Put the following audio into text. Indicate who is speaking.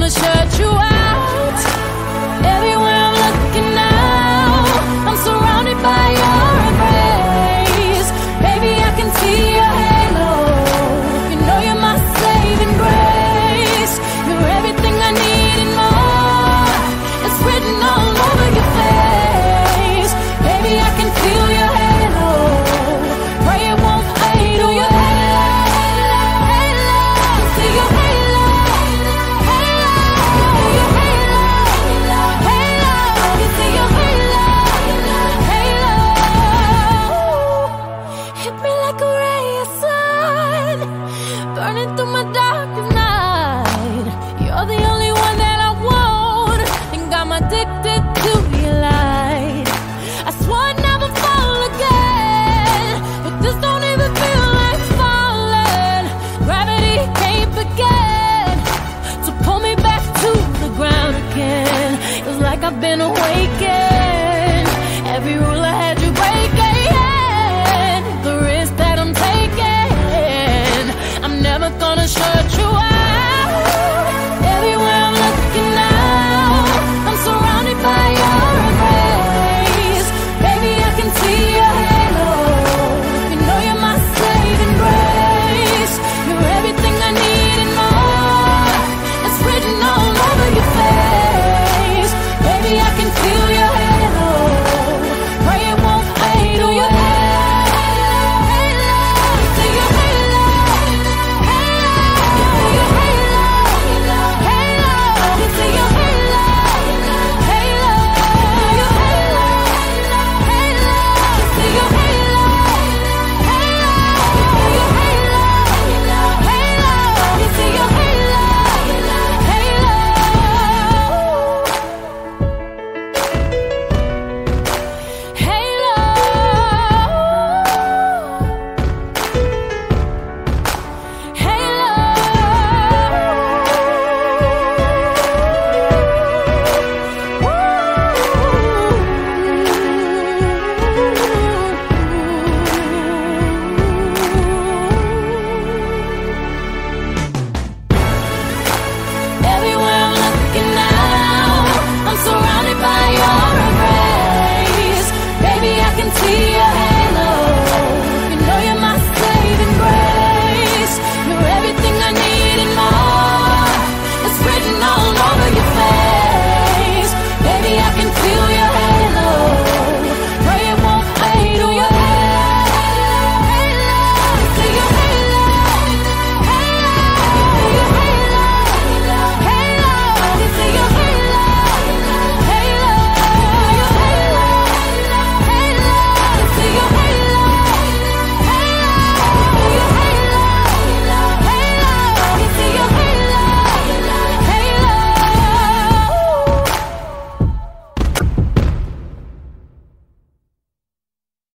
Speaker 1: Never gonna shut me like a ray of sun, burning through my darkest night. You're the only one that I want, and I'm addicted to your light. I swore I'd never fall again, but this don't even feel like falling. Gravity can't begin to pull me back to the ground again. It's like I've been awakened.